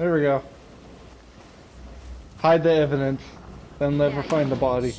There we go. Hide the evidence. Then never Yeah. find the body.